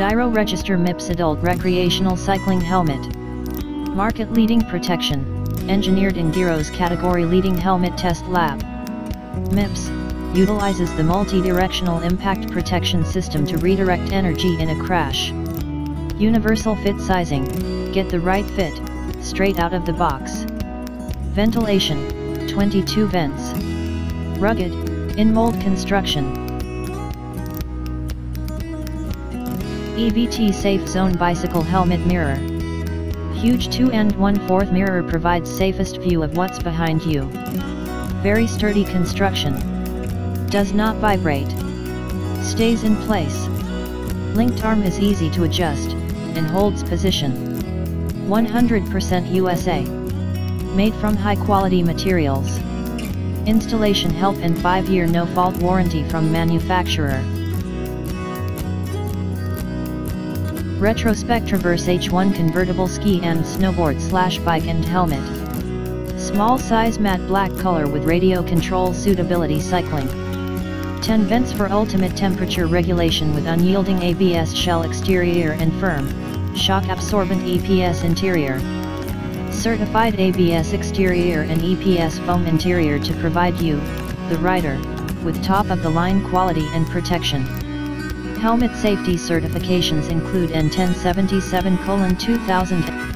Register MIPS Adult Recreational Cycling Helmet. Market leading protection, engineered in Giro's category leading helmet test lab. MIPS utilizes the multi-directional impact protection system to redirect energy in a crash. Universal fit sizing, get the right fit, straight out of the box. Ventilation, 22 vents. Rugged, in-mold construction. EVT Safe Zone Bicycle Helmet Mirror. Huge 2 and 1 4 mirror provides safest view of what's behind you. Very sturdy construction. Does not vibrate. Stays in place. Linked arm is easy to adjust, and holds position. 100% USA. Made from high quality materials. Installation help and 5 year no fault warranty from manufacturer. Retrospec Traverse H1 convertible ski and snowboard slash bike and helmet. Small size matte black color with radio control suitability cycling. 10 vents for ultimate temperature regulation with unyielding ABS shell exterior and firm, shock absorbent EPS interior. Certified ABS exterior and EPS foam interior to provide you, the rider, with top of the line quality and protection. Helmet safety certifications include N1077-2000